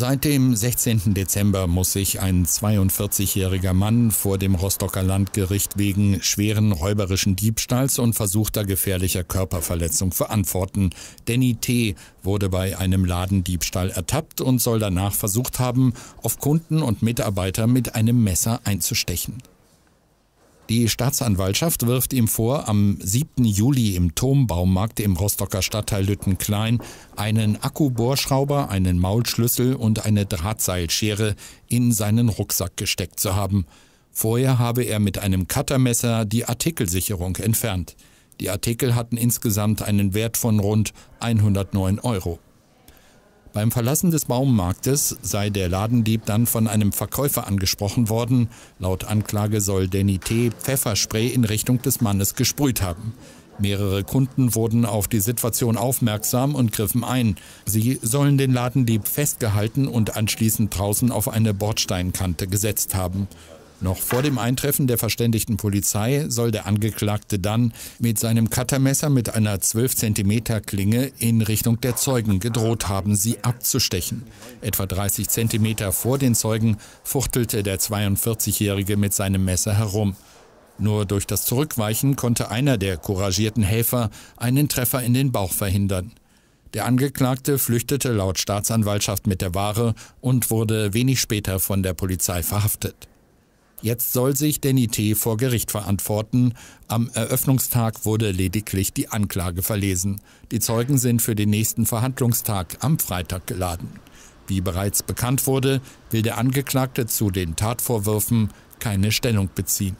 Seit dem 16. Dezember muss sich ein 42-jähriger Mann vor dem Rostocker Landgericht wegen schweren räuberischen Diebstahls und versuchter gefährlicher Körperverletzung verantworten. Danny T. wurde bei einem Ladendiebstahl ertappt und soll danach versucht haben, auf Kunden und Mitarbeiter mit einem Messer einzustechen. Die Staatsanwaltschaft wirft ihm vor, am 7. Juli im Turmbaumarkt im Rostocker Stadtteil Lüttenklein einen Akkubohrschrauber, einen Maulschlüssel und eine Drahtseilschere in seinen Rucksack gesteckt zu haben. Vorher habe er mit einem Cuttermesser die Artikelsicherung entfernt. Die Artikel hatten insgesamt einen Wert von rund 109 Euro. Beim Verlassen des Baummarktes sei der Ladendieb dann von einem Verkäufer angesprochen worden. Laut Anklage soll Danny T. Pfefferspray in Richtung des Mannes gesprüht haben. Mehrere Kunden wurden auf die Situation aufmerksam und griffen ein. Sie sollen den Ladendieb festgehalten und anschließend draußen auf eine Bordsteinkante gesetzt haben. Noch vor dem Eintreffen der verständigten Polizei soll der Angeklagte dann mit seinem Cuttermesser mit einer 12 cm Klinge in Richtung der Zeugen gedroht haben, sie abzustechen. Etwa 30 cm vor den Zeugen fuchtelte der 42-Jährige mit seinem Messer herum. Nur durch das Zurückweichen konnte einer der couragierten Helfer einen Treffer in den Bauch verhindern. Der Angeklagte flüchtete laut Staatsanwaltschaft mit der Ware und wurde wenig später von der Polizei verhaftet. Jetzt soll sich Danny T. vor Gericht verantworten. Am Eröffnungstag wurde lediglich die Anklage verlesen. Die Zeugen sind für den nächsten Verhandlungstag am Freitag geladen. Wie bereits bekannt wurde, will der Angeklagte zu den Tatvorwürfen keine Stellung beziehen.